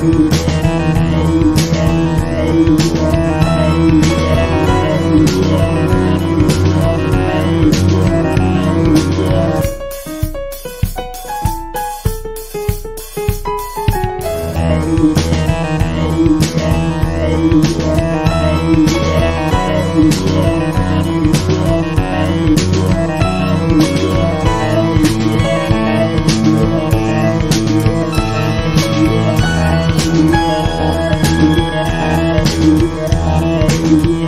food. Natal.